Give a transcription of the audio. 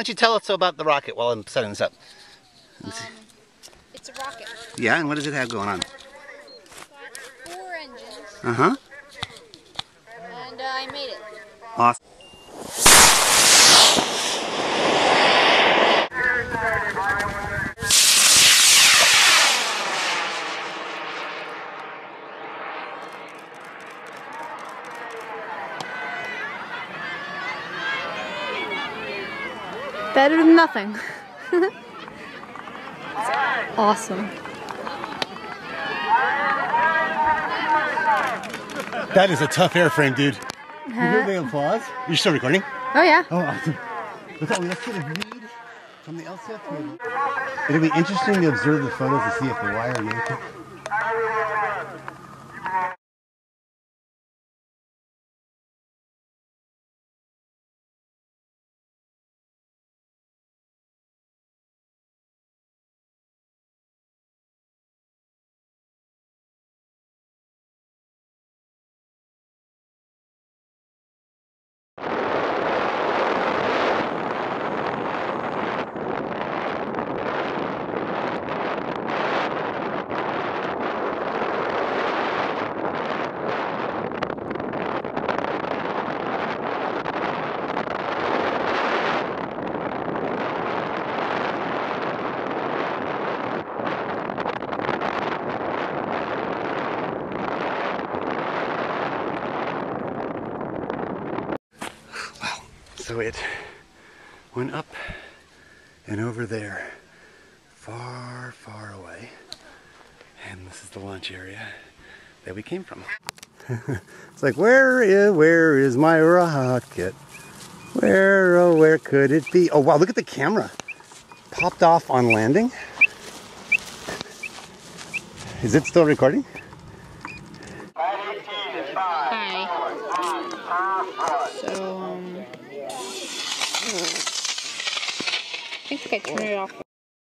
don't you tell us about the rocket while I'm setting this up? Um, it's a rocket. Yeah, and what does it have going on? Four engines, Uh huh. and uh, I made it. Awesome. Better than nothing. awesome. That is a tough airframe, dude. You hear the applause? You're still recording? Oh yeah. Oh, awesome. Let's get a read from the LCF. It'll be interesting to observe the photos to see if the wire it. So it went up and over there, far, far away. And this is the launch area that we came from. it's like, where is, where is my rocket? Where, oh, where could it be? Oh, wow, look at the camera. Popped off on landing. Is it still recording? Hi. So, um, I think I turned it off.